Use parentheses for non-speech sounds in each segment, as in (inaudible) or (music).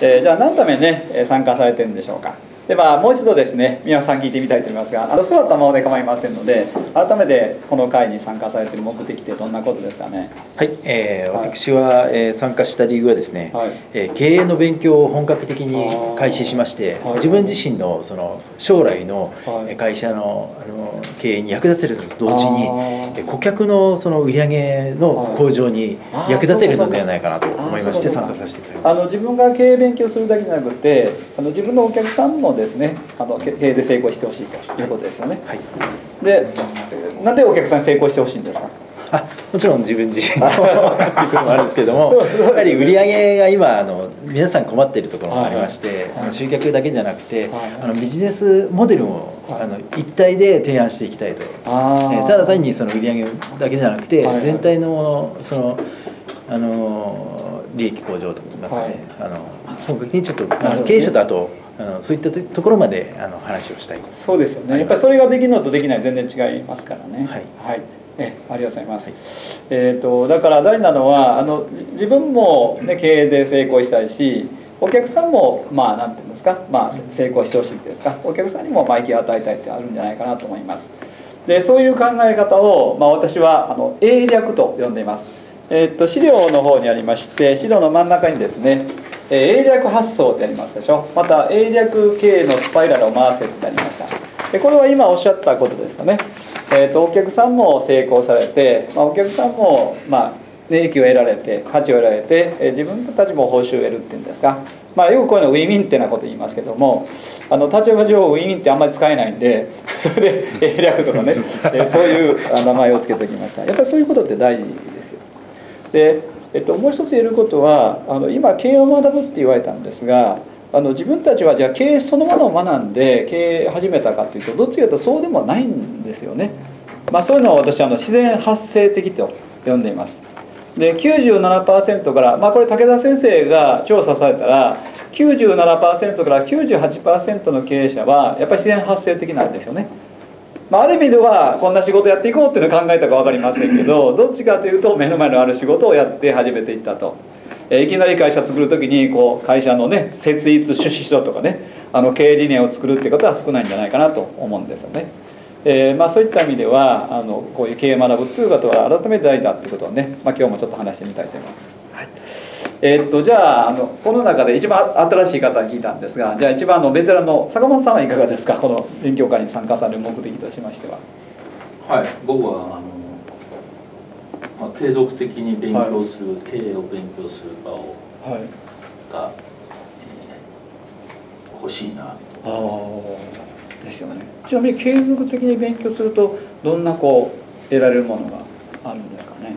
えー、じゃあ何ためにね参加されてるんでしょうか？でまあもう一度ですね皆さん聞いてみたいと思いますがあの座ったままで構いませんので改めてこの会に参加されている目的ってどんなことですかね？はい、えー、私は、えー、参加した理由はですね、はい、えー、経営の勉強を本格的に開始しまして、はい、自分自身のその将来の会社のあの経営に役立てると同時に顧客のその売上の向上に役立てるのではないかなと思いまして参加させていただきました。あの自分が経営勉強するだけじゃなくてあの自分のお客さんもですね。あの経営で成功してほしいということですよね。はい、でなんでお客さん成功してほしいんですか？あもちろん自分自身の (laughs) こともあるんですけどもやはり売り上げが今あの皆さん困っているところもありまして、はい、集客だけじゃなくて、はい、あのビジネスモデルも、はい、あの一体で提案していきたいと、えー、ただ単にその売り上げだけじゃなくて、全体のそのあの利益向上といいますかね、あの本格的にちょっとあの経営者とあとあのそういったところまであの話をしたいそうですよね。やっぱりそれができるのとできない全然違いますからね。はい、はい。えありがとうございます、はい、えーと、だから大事なのはあの自分も、ね、経営で成功したいしお客さんもまあ何て言うんですか、まあ、成功してほしいってですか？お客さんにもまあ息を与えたいってあるんじゃないかなと思います。でそういう考え方を、まあ、私はあの英略と呼んでいます。えー、と資料の方にありまして資料の真ん中にですね英略発想ってありますでしょ。また英略経営のスパイラルを回せってありました。でこれは今おっしゃったことですよね、えーと、お客さんも成功されて、まあ、お客さんもまあ利益を得られて価値を得られて、え自分たちも報酬を得るっていうんですか、まあ、よくこういうのウィンウィンってなこと言いますけどもあの立場上ウィンウィンってあんまり使えないんで (laughs) それで英略とかねそういう名前を付けておきました。やっぱりそういうことって大事ですよ。でえっと、もう一つ言えることはあの今経営を学ぶって言われたんですがあの自分たちはじゃあ経営そのものを学んで経営始めたかっていうとどっちかというとそうでもないんですよね。まあ、そういうのを私はあの自然発生的と呼んでいます。で97%から、まあ、これ武田先生が調査されたら97%から98%の経営者はやっぱり自然発生的なんですよね。まあ、ある意味ではこんな仕事やっていこうっていうのを考えたか分かりませんけど (laughs) どっちかというと目の前のある仕事をやって始めていったと。えいきなり会社作る時にこう会社のね設立趣旨書とかねあの経営理念を作るっていうことは少ないんじゃないかなと思うんですよね。えー、まあ、そういった意味ではあのこういう経営学ぶっていうことは改めて大事だっていうことをね、まあ、今日もちょっと話してみたいと思います。はいえー、っとじゃああのこの中で一番新しい方に聞いたんですがじゃあ一番のベテランの坂本さんはいかがですか？この勉強会に参加される目的としましては。はい僕はあの、まあ、継続的に勉強する、はい、経営を勉強する場を、はい、が、えー、欲しいなと。ですよね。ちなみに継続的に勉強するとどんなこう得られるものがあるんですかね？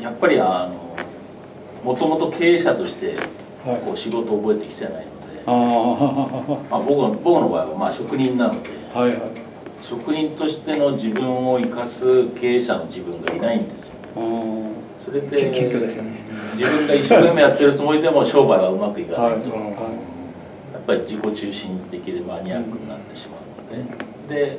やっぱりあのもともと経営者としてこう仕事を覚えてきてないので、はい、まあ、僕の僕の場合はまあ職人なので、はいはい、職人としての自分を生かす経営者の自分がいないんですよ。それで結局ですよ、ね、自分が一生懸命やってるつもりでも商売はうまくいかないと、はい。はい、やっぱり自己中心的でマニアックになってしまうので、で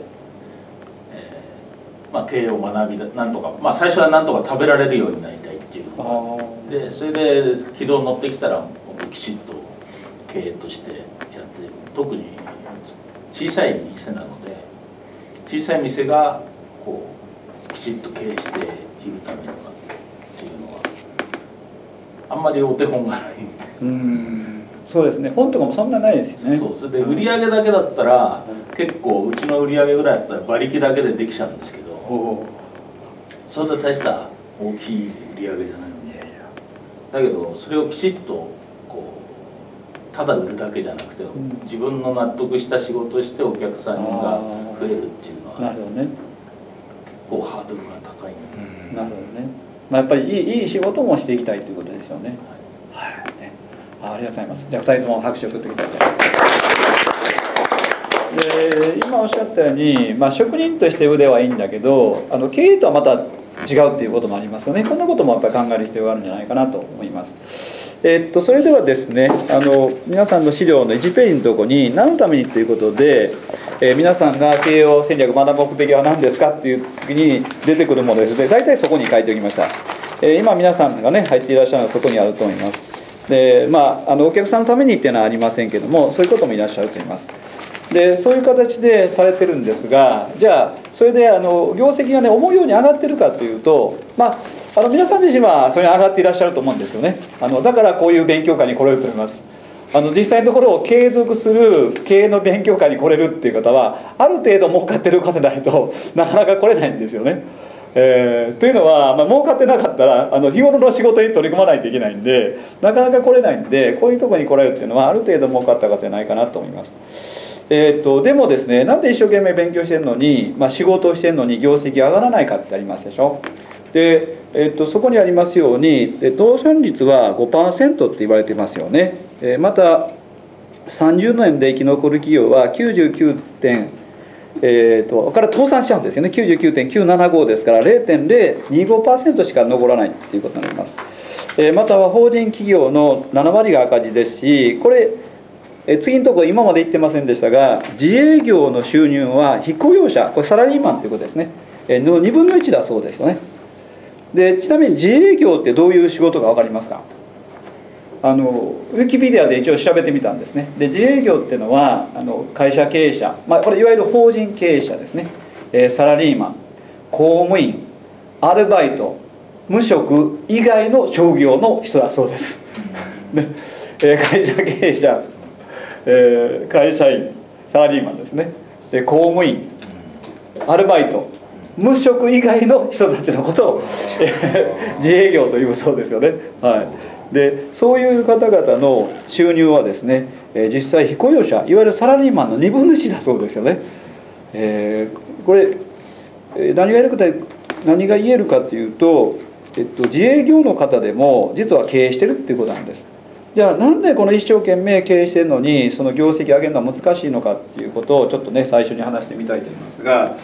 まあ、経営を学びなんとか、まあ、最初はなんとか食べられるようになりたいっていうでそれで軌道に乗ってきたらきちっと経営としてやって特に小さい店なので小さい店がこうきちっと経営しているためにはっていうのはあんまりお手本がないんで。うんそうですね。本とかもそんなないですよね。そうそれで売り上げだけだったら、結構うちの売り上げぐらいだったら馬力だけでできちゃうんですけどそれで大した大きい売り上げじゃないのでだけどそれをきちっとこうただ売るだけじゃなくて、うん、自分の納得した仕事をしてお客さんが増えるっていうのはなるほどね。結構ハードルが高い、うん、なるほどね、まあ、やっぱりいいいい仕事もしていきたいということですよね。はい、はい。ね、あありがとうございます。じゃあ2人とも拍手を送っていきたい。と思いますで今おっしゃったように、まあ、職人として腕はいいんだけどあの経営とはまた違うっていうこともありますよねこんなこともやっぱり考える必要があるんじゃないかなと思います。えっと、それではですねあの皆さんの資料の1ページのとこに何のためにということで、えー、皆さんが経営戦略学ぶ目的は何ですかっていう時に出てくるものですね大体そこに書いておきました。え今皆さんがね入っていらっしゃるのはそこにあると思いますでまああのお客さんのためにっていうのはありませんけどもそういうこともいらっしゃると思いますでそういう形でされてるんですがじゃあそれであの業績がね思うように上がってるかというとまああの皆さん自身はそれに上がっていらっしゃると思うんですよねあのだからこういう勉強会に来れると思いますあの実際のところを継続する経営の勉強会に来れるっていう方はある程度儲かってる方でないと (laughs) なかなか来れないんですよね。えー、というのは、まあ、儲かってなかったらあの日頃の仕事に取り組まないといけないんでなかなか来れないんでこういうとこに来られるっていうのはある程度儲かった方じゃないかなと思います。えーと、でもですねなんで一生懸命勉強してるのに、まあ、仕事をしてるのに業績上がらないかってありますでしょ？で、えーと、そこにありますように倒産率は5%って言われてますよね、えー、また30年で生き残る企業は99点えー、とから倒産しちゃうんですよね。99.975ですから0.025%しか残らないっていうことになります、えー、または法人企業の7割が赤字ですしこれえ次のところ今まで言ってませんでしたが自営業の収入は非雇用者これサラリーマンということですね。えの2分の1だそうですよね。でちなみに自営業ってどういう仕事か分かりますか？あのウィキペディアで一応調べてみたんですね。で自営業っていうのはあの会社経営者、まあ、これいわゆる法人経営者ですね、えー、サラリーマン公務員アルバイト無職以外の商業の人だそうです、(laughs) でえー、会社経営者えー、会社員サラリーマンですねで公務員アルバイト無職以外の人たちのことを、えー、(laughs) 自営業というそうですよね。はい、でそういう方々の収入はですね、えー、実際非雇用者いわゆるサラリーマンの2分の1だそうですよね。えー、これ何が言えるか何が言えるかというと、えっと、自営業の方でも実は経営してるっていうことなんです。じゃあなんでこの一生懸命経営してるのにその業績上げるのは難しいのかっていうことをちょっとね最初に話してみたいと思いますが。